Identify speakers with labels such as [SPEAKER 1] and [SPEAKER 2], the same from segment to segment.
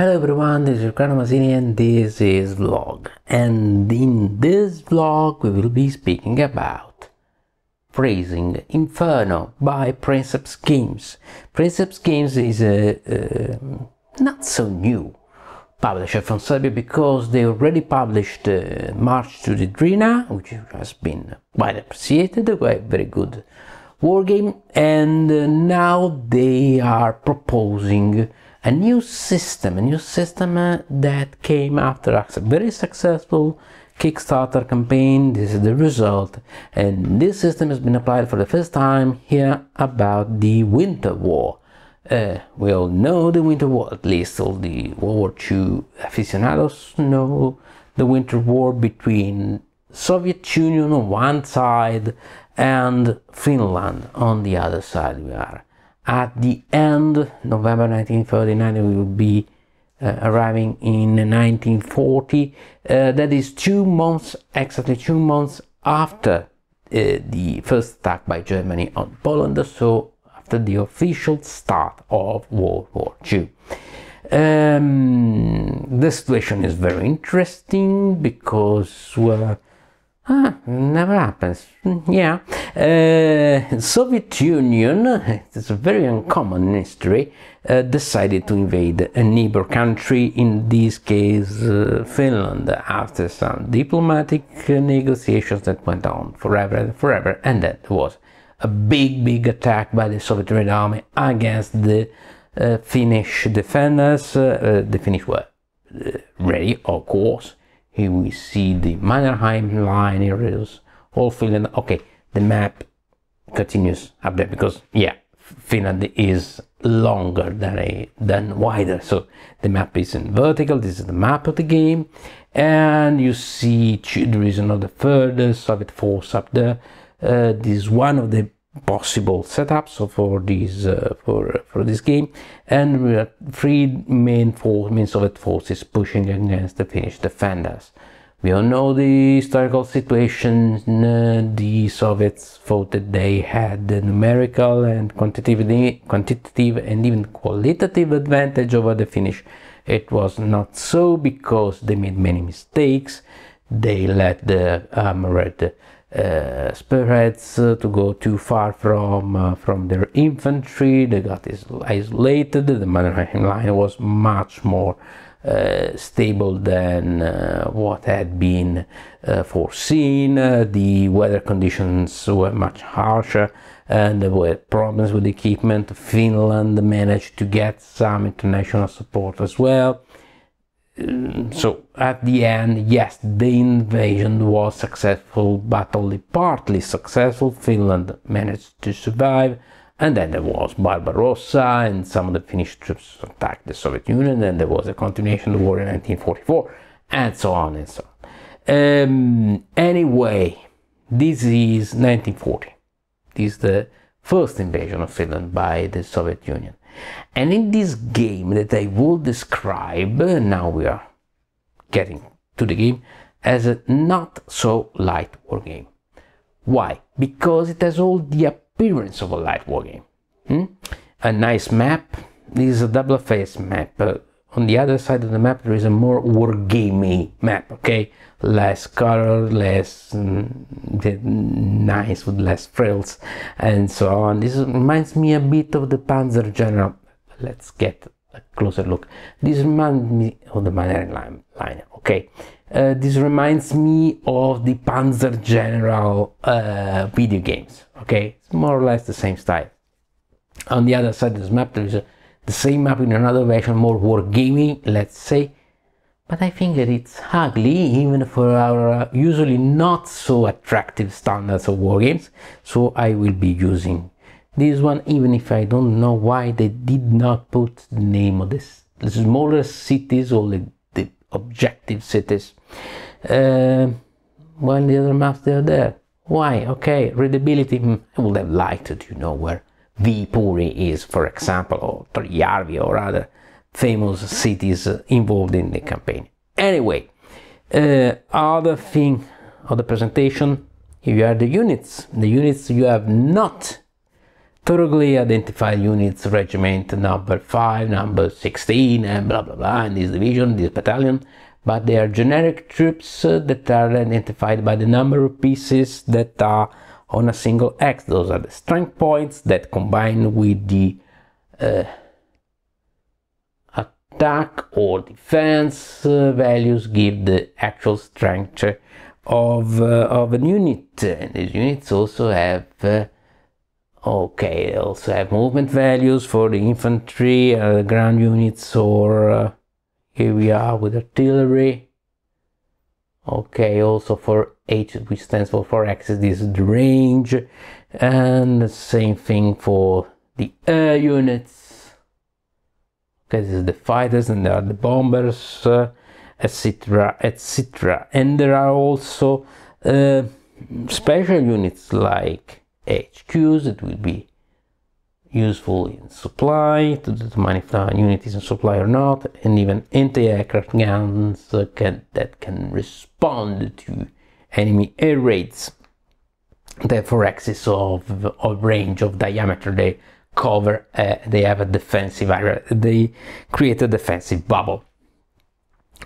[SPEAKER 1] Hello everyone, this is Riccardo Masini and this is WLOG. And in this WLOG we will be speaking about Freezing Inferno by Princeps Games. Princeps Games is a, uh, not so new publisher from Serbia because they already published uh, March to the Drina, which has been quite appreciated, a very good war game, and uh, now they are proposing a new system, a new system uh, that came after a very successful Kickstarter campaign. This is the result, and this system has been applied for the first time here about the Winter War. Uh, we all know the Winter War, at least all the World War II aficionados know the Winter War between Soviet Union on one side and Finland on the other side. We are at the end, November 1939, we will be uh, arriving in 1940. Uh, that is two months, exactly two months after uh, the first attack by Germany on Poland, so after the official start of World War II. Um, the situation is very interesting because, Ah, never happens. Yeah. Uh, Soviet Union, it's a very uncommon history, uh, decided to invade a neighbor country, in this case uh, Finland, after some diplomatic negotiations that went on forever and forever, and that was a big, big attack by the Soviet Red Army against the uh, Finnish defenders. Uh, the Finnish were uh, ready, of course, here we see the Mannerheim line areas, all Finland. Okay, the map continues up there because yeah, Finland is longer than a than wider. So the map is in vertical. This is the map of the game, and you see there is another further Soviet force up there. Uh, this is one of the possible setups for this uh, for for this game and we have three main force main Soviet forces pushing against the Finnish defenders. We all know the historical situation. Uh, the Soviets thought that they had the numerical and quantitative, quantitative and even qualitative advantage over the Finnish. It was not so because they made many mistakes. They let the armored uh, spearheads uh, to go too far from uh, from their infantry. They got isolated. The Mannerheim line was much more uh, stable than uh, what had been foreseen. the weather conditions were much harsher and there were problems with equipment. Finland managed to get some international support as well so at the end, yes, the invasion was successful, but only partly successful. Finland managed to survive, and then there was Barbarossa, and some of the Finnish troops attacked the Soviet Union, and there was a continuation of the war in 1944, and so on and so on. Um, anyway, this is 1940. This is the first invasion of Finland by the Soviet Union. And in this game that I will describe, now we are getting to the game, as a not so light war game. Why? Because it has all the appearance of a light war game. Hmm? A nice map. This is a double face map. Uh, on the other side of the map, there is a more war wargamey map. Okay, less color, less mm, nice with less frills, and so on. This reminds me a bit of the Panzer General let's get a closer look. This reminds me of the line, line okay. Uh, this reminds me of the Panzer General uh, video games, okay. It's more or less the same style. On the other side of this map, there is a, the same map in another version, more wargaming, let's say. But I think that it's ugly, even for our uh, usually not so attractive standards of wargames. So I will be using this one even if I don't know why they did not put the name of this. The smaller cities or the, the objective cities. Uh, while the other maps they are there. Why? Okay readability. Hmm, I would have liked it, you know where V. Is, for example, or Tolvajärvi or other famous cities involved in the campaign. Anyway, uh, other thing of the presentation, here are the units. The units you have not thoroughly identified units, regiment number 5, number 16, and blah blah blah, and this division, this battalion, but they are generic troops uh, that are identified by the number of pieces that are on a single hex. Those are the strength points that combine with the uh, attack or defense uh, values give the actual strength of, uh, of a unit. And these units also have uh, okay, also have movement values for the infantry, uh, ground units, or uh, here we are with artillery. Okay, also for H, which stands for 4 hexes, this is the range, and the same thing for the air units. Okay, this is the fighters, and there are the bombers, etc., uh, etc. And there are also uh, special units like HQs that will be useful in supply to determine if the unit is in supply or not, and even anti-aircraft guns can, that can respond to enemy air raids. Therefore, hexes of, of range of diameter they cover, uh, they have a defensive area, they create a defensive bubble.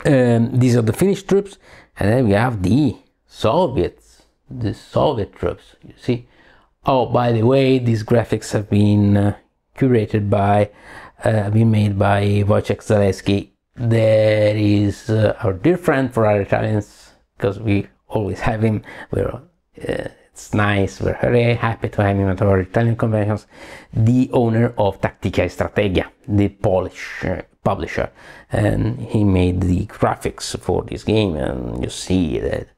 [SPEAKER 1] Um, these are the Finnish troops, and then we have the Soviets, the Soviet troops. You see, Oh, by the way, these graphics have been uh, curated by, uh, been made by Wojciech Zalewski. There is uh, our dear friend for our Italians, because we always have him. We're, uh, it's nice. We're very happy to have him at our Italian conventions. The owner of Tactica e Strategia, the Polish uh, publisher, and he made the graphics for this game. And you see that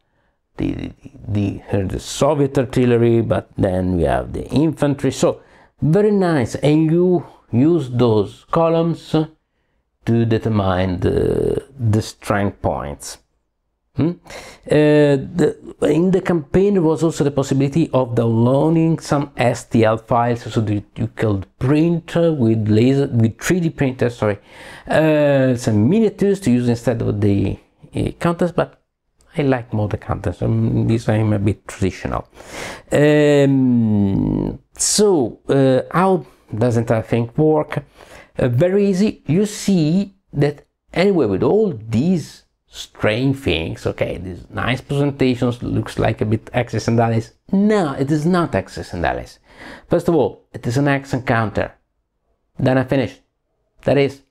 [SPEAKER 1] the, the, the Soviet artillery, but then we have the infantry. So very nice. And you use those columns to determine the, the strength points. Hmm? Uh, the, in the campaign, there was also the possibility of downloading some STL files so that you could print with laser, with 3D printers, sorry, uh, some miniatures to use instead of the uh, counters, but I like more the contents. Um, this I'm a bit traditional. Um, so uh, how doesn't I think work? Uh, very easy. You see that anyway with all these strange things, okay, these nice presentations looks like a bit Axis and Allies. No, it is not Axis and Allies. First of all, it is an hex counter. Then I finished. That is,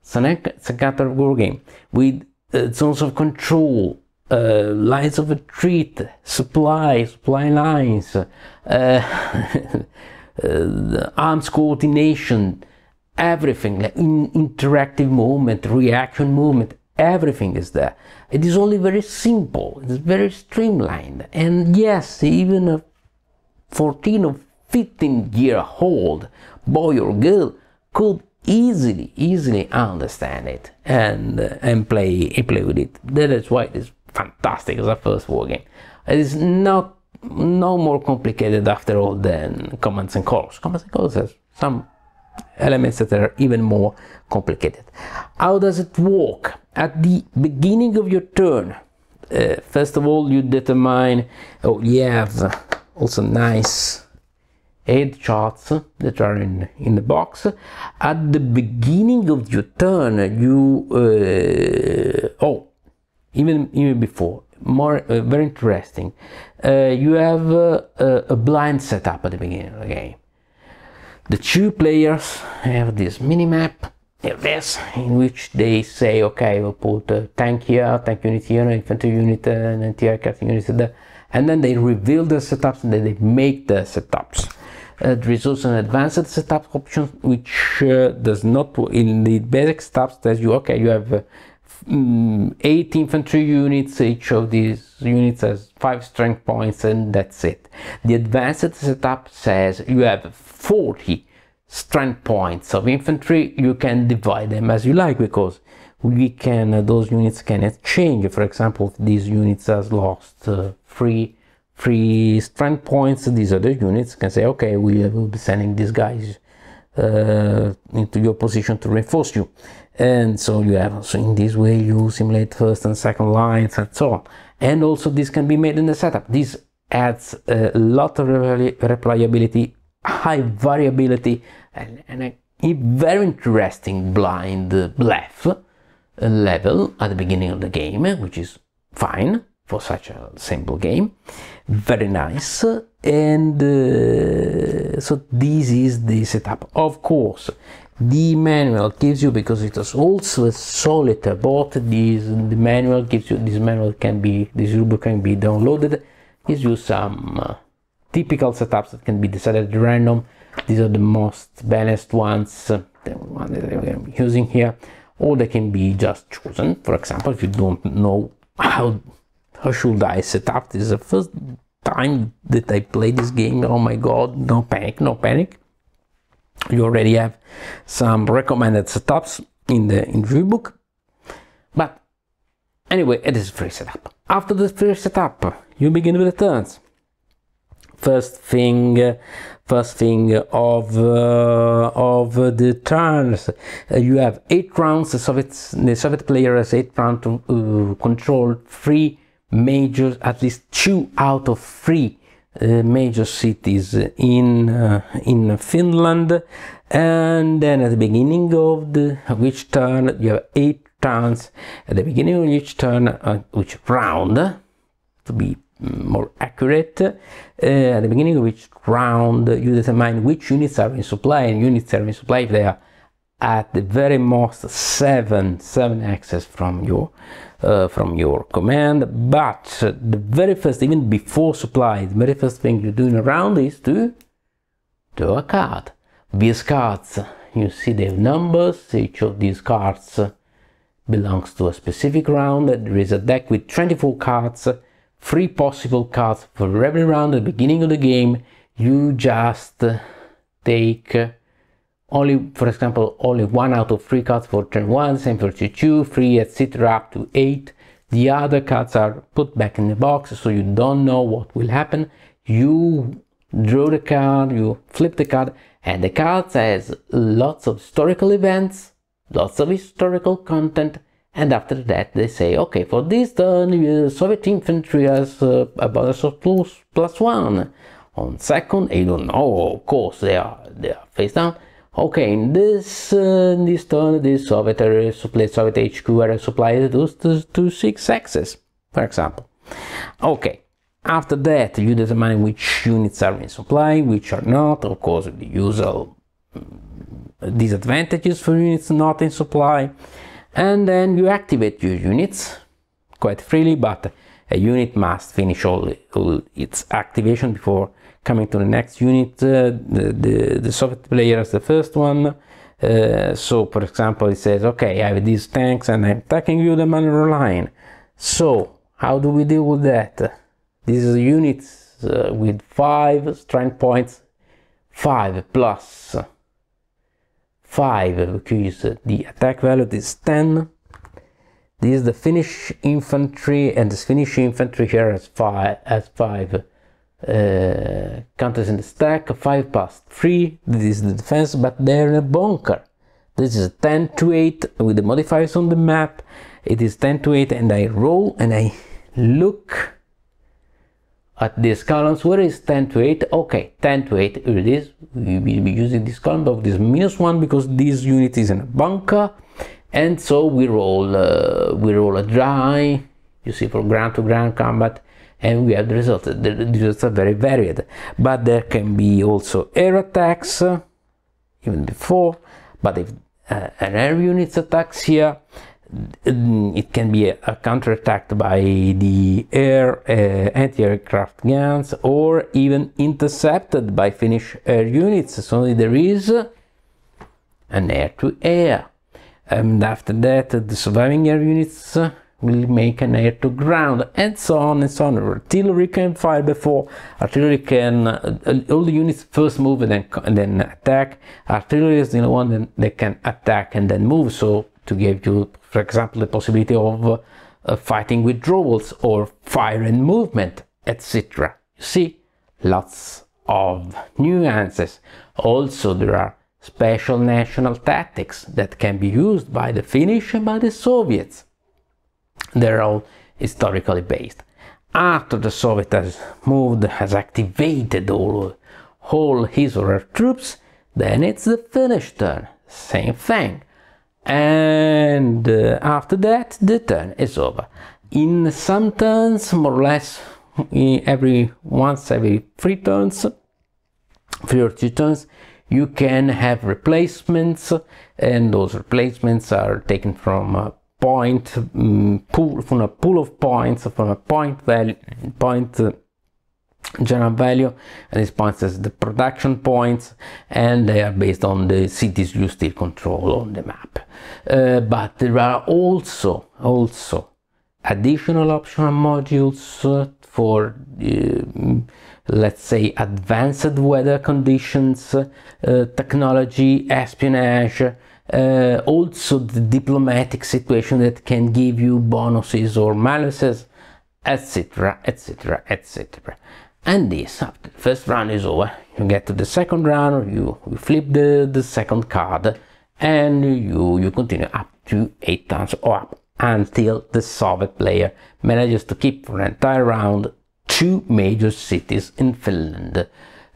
[SPEAKER 1] it's an hex and counter war game with uh, zones of control, uh, lines of retreat, supply, supply lines, uh, uh, arms coordination, everything, in, interactive movement, reaction movement, everything is there. It is only very simple, it is very streamlined. And yes, even a 14 or 15 year old boy or girl could easily, easily understand it and, uh, and play, play with it. That is why it is fantastic as a first war game. It is not no more complicated after all than Commands and Colors. Commands and Colors has some elements that are even more complicated. How does it work? At the beginning of your turn, uh, first of all, you determine, oh, have also nice head charts that are in, in the box. At the beginning of your turn, you, uh, oh, even even before. More uh, very interesting. Uh, you have uh, a blind setup at the beginning of the game the two players have this mini map this in which they say okay we'll put a tank here tank unit here infantry unit uh, and anti-aircraft unit there. And then they reveal the setups and then they make the setups. Uh, is also an advanced setup option which uh, does not in the basic setups tells you okay you have eight infantry units. Each of these units has five strength points, and that's it. The advanced setup says you have 40 strength points of infantry. You can divide them as you like because we can uh, those units can exchange. For example, these units has lost uh, three three strength points, these other units can say, okay, we will be sending these guys uh, into your position to reinforce you and so you have so in this way you simulate first and second lines and so on. And also this can be made in the setup. This adds a lot of replayability high variability and, and a very interesting blind bluff level at the beginning of the game, which is fine for such a simple game. Very nice. And uh, so this is the setup. Of course, the manual gives you because it is also a solitaire bot. This the manual gives you this manual can be this rulebook can be downloaded. Gives you some uh, typical setups that can be decided at random. These are the most balanced ones, uh, the one that I'm using here, or they can be just chosen. For example, if you don't know how how should I set up, this is the first time that I play this game. Oh my god! No panic, no panic. You already have some recommended setups in the in the book, but anyway, it is free setup. After the free setup, you begin with the turns first thing first thing of uh, of the turns uh, you have eight rounds the soviet the soviet player has eight rounds to uh, control three major at least two out of three uh, major cities in uh, in finland and then at the beginning of the which turn you have eight turns at the beginning of each turn uh, which round to be more accurate. Uh, at the beginning of each round, you determine which units are in supply, and units are in supply if they are at the very most seven seven hexes from your uh, from your command. But the very first, even before supply, the very first thing you do in a round is to draw a card. These cards, you see the numbers. Each of these cards belongs to a specific round. There is a deck with 24 cards three possible cards for every round at the beginning of the game you just take only for example only one out of three cards for turn one same for turn two three etc up to eight. The other cards are put back in the box so you don't know what will happen. You draw the card you flip the card and the card has lots of historical events lots of historical content and after that they say okay for this turn uh, soviet infantry has uh, a bonus of plus plus one. On second you don't know of course they are they are face down okay in this uh, this turn this soviet area supply soviet hq area supplied those to, to six hexes for example. Okay after that you determine which units are in supply which are not. Of course the usual mm, disadvantages for units not in supply. And then you activate your units quite freely but a unit must finish all, all its activation before coming to the next unit uh, the, the, the soviet player is the first one. Uh, so for example it says okay i have these tanks and i'm attacking you the Mannerheim line. So how do we deal with that? These units uh, with five strength points five plus 5 because the attack value is 10 this is the Finnish infantry and this Finnish infantry here has 5 has 5 uh, counters in the stack 5 past plus 3 this is the defense but they're in a bunker. This is 10 to 8 with the modifiers on the map. It is 10 to 8 and I roll and I look at these columns. Where is 10 to 8 okay 10 to 8 here it is. We will be using this column of this minus one because this unit is in a bunker. And so we roll uh, we roll a dry. You see for ground to ground combat and we have the results the results are very varied but there can be also air attacks even before but if uh, an air unit attacks here it can be a, a counterattacked by the air uh, anti-aircraft guns or even intercepted by Finnish air units. So there is an air-to-air. And after that, the surviving air units will make an air-to-ground, and so on and so on. Artillery can fire before. Artillery can uh, all the units first move and then and then attack. Artillery is the one that can attack and then move. So to give you for example, the possibility of uh, fighting withdrawals or fire and movement, etc. You see, lots of nuances. Also, there are special national tactics that can be used by the Finnish and by the Soviets. They're all historically based. After the Soviet has moved, has activated all, all his or her troops, then it's the Finnish turn. Same thing. And uh, after that, the turn is over. In some turns, more or less, every once every three turns, three or two turns, you can have replacements, and those replacements are taken from a point um, pool from a pool of points from a point value point uh, general value and these points as the production points and they are based on the cities you still control on the map. Uh, but there are also also additional optional modules uh, for uh, let's say advanced weather conditions uh, technology espionage uh, also the diplomatic situation that can give you bonuses or maluses etc etc etc and this after the first round is over you get to the second round you, you flip the, the second card and you you continue up to eight turns or up until the Soviet player manages to keep for an entire round two major cities in Finland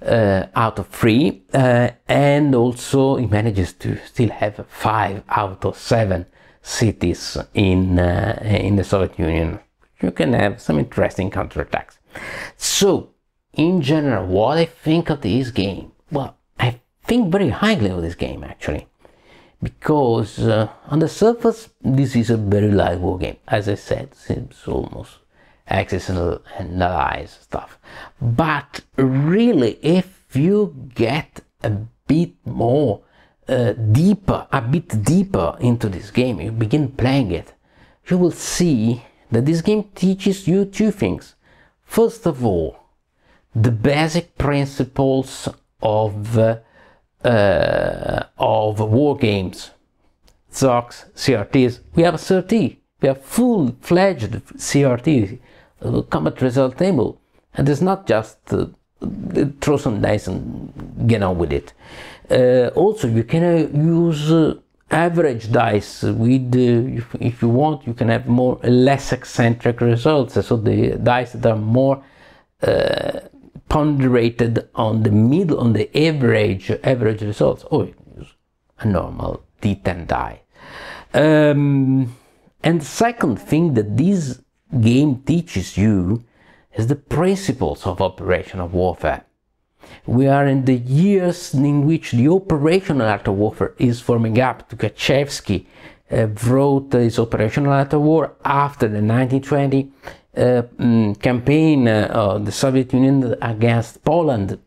[SPEAKER 1] uh, out of three, uh, and also he manages to still have five out of seven cities in uh, in the Soviet Union. You can have some interesting counterattacks. So, in general, what I think of this game? Well, I think very highly of this game actually, because uh, on the surface this is a very light war game. As I said, seems almost Allies stuff. But really, if you get a bit more uh, deeper, a bit deeper into this game, you begin playing it, you will see that this game teaches you two things. First of all, the basic principles of uh, uh, of war games, ZOCs, CRTs. We have a CRT. We have full-fledged CRT uh, combat result table. And it's not just uh, throw some dice and get on with it. Uh, also, you can uh, use uh, average dice with, if, if, you want, you can have more less eccentric results. So the dice that are more ponderated on the middle, on the average average results. Or use a normal D10 die. Um, and second thing that these game teaches you is the principles of operational warfare. We are in the years in which the operational art of warfare is forming up. Tukhachevsky uh, wrote his operational art of war after the 1920 uh, um, campaign uh, of the Soviet Union against Poland.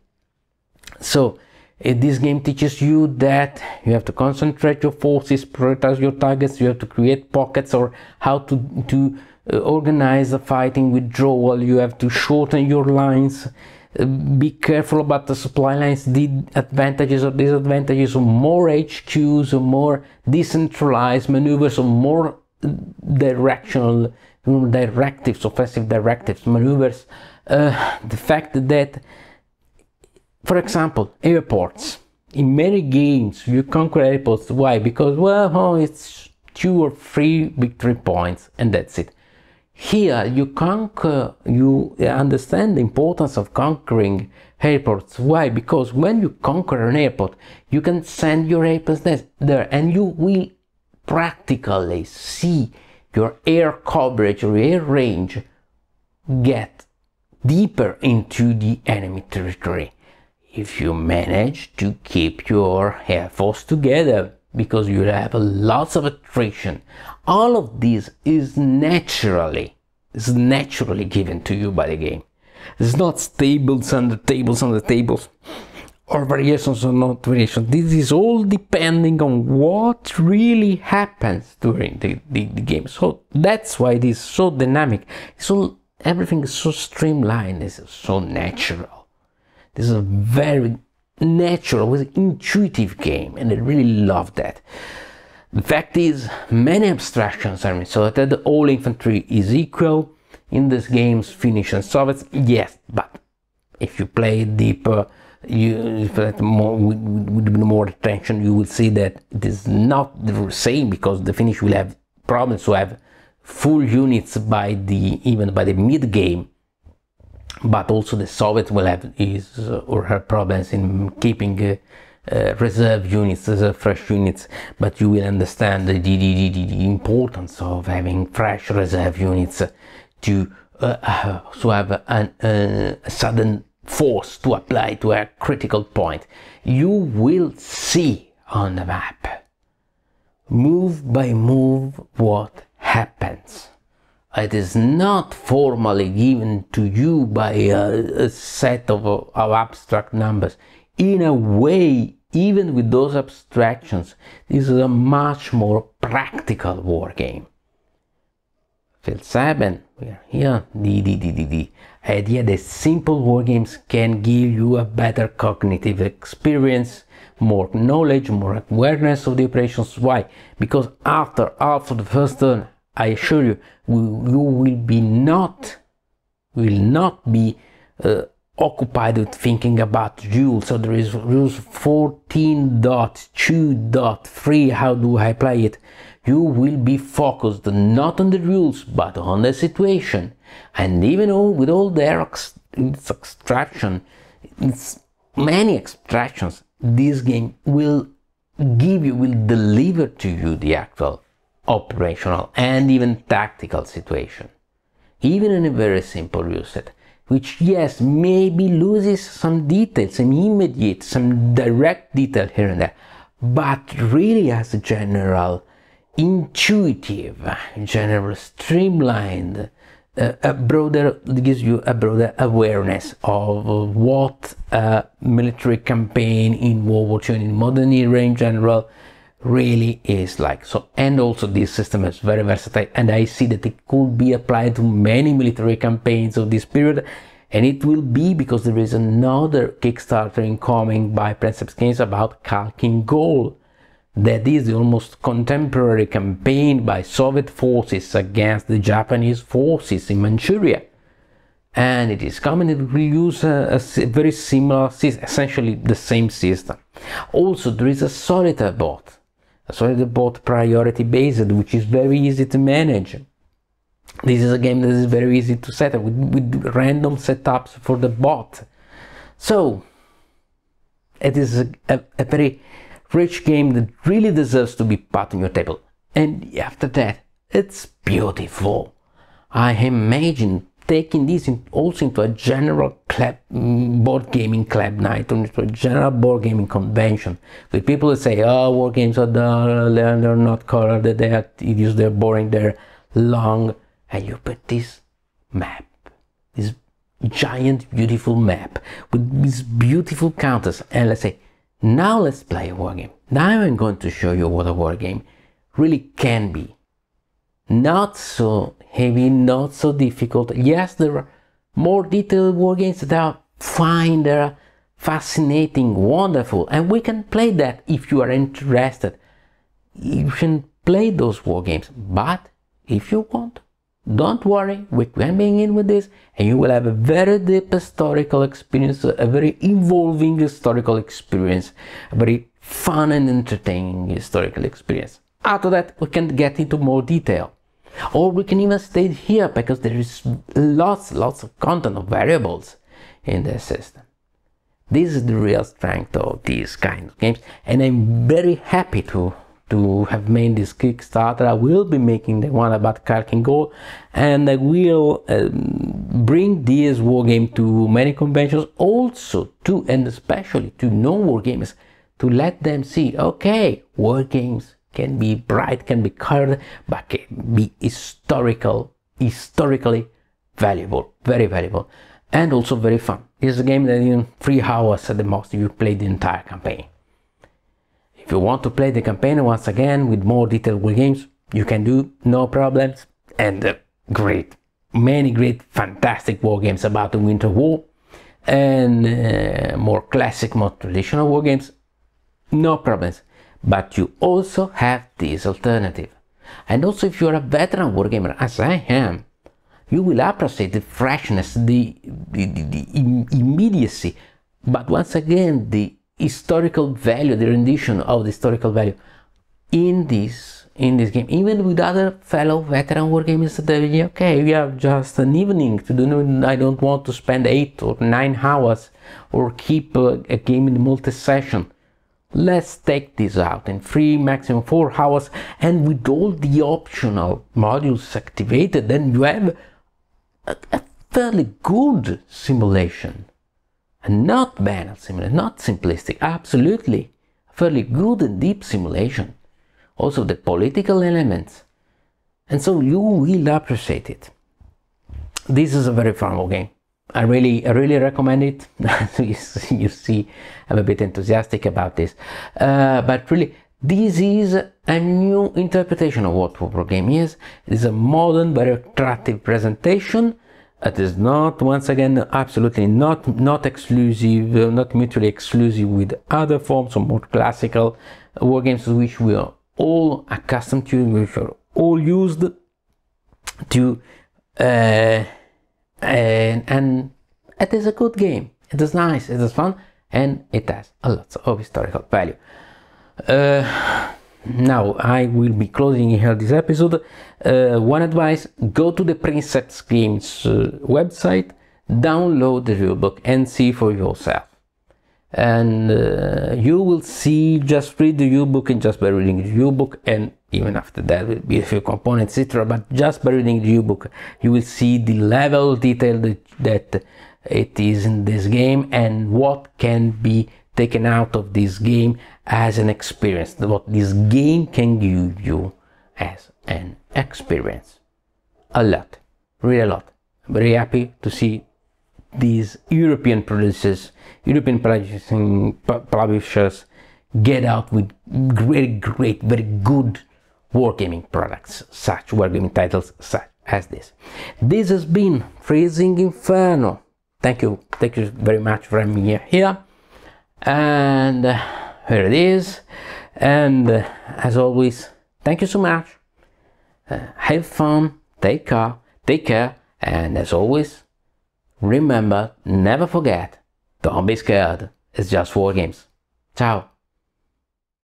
[SPEAKER 1] So uh, this game teaches you that you have to concentrate your forces, prioritize your targets, you have to create pockets or how to, to organize a fighting withdrawal. You have to shorten your lines. Uh, be careful about the supply lines the advantages or disadvantages of more HQs or more decentralized maneuvers or more directional directives offensive directives maneuvers. Uh, the fact that for example airports. In many games you conquer airports. Why? Because well oh, it's two or three victory points and that's it here you conquer, you understand the importance of conquering airports. Why? Because when you conquer an airport, you can send your airplanes there and you will practically see your air coverage or air range get deeper into the enemy territory. If you manage to keep your air force together, because you have lots of attrition. All of this is naturally, is naturally given to you by the game. It's not tables under tables under tables or variations or not variations. This is all depending on what really happens during the, the, the game. So that's why it is so dynamic. So everything is so streamlined. It's so natural. This is a very natural, was intuitive game, and I really love that. The fact is, many abstractions are inserted, all infantry is equal. In this game's Finnish and Soviets, yes, but if you play deeper, you more with, with more attention, you will see that it is not the same because the Finnish will have problems to have full units by the even by the mid game but also the Soviets will have his or her problems in keeping uh, uh, reserve units, reserve fresh units, but you will understand the, the, the, the importance of having fresh reserve units to uh, uh, to have uh, a sudden force to apply to a critical point. You will see on the map, move by move, what happens. It is not formally given to you by a, a set of, of abstract numbers. In a way, even with those abstractions, this is a much more practical war game. We are here, the, the, the, the, the idea that simple war games can give you a better cognitive experience, more knowledge, more awareness of the operations. Why? Because after, after the first turn, I assure you, you will be not, will not be uh, occupied with thinking about rules. So there is rules 14.2.3. How do I play it? You will be focused not on the rules, but on the situation. And even all, with all their ex- extraction, it's many extractions, this game will give you, will deliver to you the actual operational and even tactical situation. Even in a very simple rule set which yes maybe loses some details some immediate some direct detail here and there but really as a general intuitive general streamlined uh, a broader gives you a broader awareness of what a military campaign in World War II in modern era in general really is like so and also this system is very versatile and i see that it could be applied to many military campaigns of this period and it will be because there is another kickstarter incoming by Princeps Games about Khalkhin Gol that is the almost contemporary campaign by soviet forces against the japanese forces in manchuria. And it is coming it will use a, a very similar essentially the same system. Also there is a solitaire bot so the bot priority based, which is very easy to manage. This is a game that is very easy to set up with, with random setups for the bot. So it is a, a, a, very rich game that really deserves to be put on your table. And after that, it's beautiful. I imagine taking this in, also into a general club, mm, board gaming club night, or into a general board gaming convention, with people that say, oh, war games are dull, they're, not colored, they're tedious, they're boring, they're long, and you put this map, this giant, beautiful map, with these beautiful counters, and let's say, now let's play a war game. Now I'm going to show you what a war game really can be. Not so heavy, not so difficult. Yes, there are more detailed war games that are fine, they're fascinating, wonderful, and we can play that if you are interested. You can play those war games, but if you want, don't worry, we can begin with this and you will have a very deep historical experience, a very involving historical experience, a very fun and entertaining historical experience. After that, we can get into more detail or we can even stay here because there is lots lots of content of variables in the system this is the real strength of these kind of games and i'm very happy to to have made this Kickstarter. I will be making the one about Khalkhin Gol and I will um, bring this war game to many conventions also to and especially to non-war games to let them see okay war games can be bright, can be colored, but can be historical, historically valuable, very valuable, and also very fun. It's a game that in three hours at the most you play the entire campaign. If you want to play the campaign once again with more detailed games, you can do no problems and uh, great, many great, fantastic war games about the Winter War and uh, more classic, more traditional war games, no problems but you also have this alternative. And also if you're a veteran wargamer, as I am, you will appreciate the freshness, the, the, the, the immediacy, but once again, the historical value, the rendition of the historical value in this in this game, even with other fellow veteran wargamers that okay, we have just an evening to do. I don't want to spend eight or nine hours or keep a, a game in multi-session. Let's take this out in three, maximum four hours, and with all the optional modules activated, then you have a, a fairly good simulation. And not banal simulation, not simplistic, absolutely. Fairly good and deep simulation also the political elements. And so you will appreciate it. This is a very fun game. I really, I really recommend it. you see, I'm a bit enthusiastic about this. Uh, but really, this is a new interpretation of what Game is. It is a modern, very attractive presentation. It is not, once again, absolutely not not exclusive, uh, not mutually exclusive with other forms of more classical war games which we are all accustomed to, which are all used to, uh, and, and it is a good game. It is nice, it is fun, and it has a lot of historical value. Uh, now I will be closing here this episode. Uh, one advice: go to the Princeps Games uh, website, download the rulebook, and see for yourself and uh, you will see just read the U-book and just by reading the U-book and even after that will be a few components etc but just by reading the U-book you will see the level detail that, that it is in this game and what can be taken out of this game as an experience what this game can give you as an experience. A lot. Really a lot. Very happy to see these European producers, European publishing publishers get out with very great, very good wargaming products, such wargaming titles such as this. This has been Freezing Inferno. Thank you, thank you very much for having me here. And uh, here it is. And uh, as always, thank you so much. Uh, have fun, take care, take care, and as always, Remember, never forget, don't be scared, it's just war games. Ciao!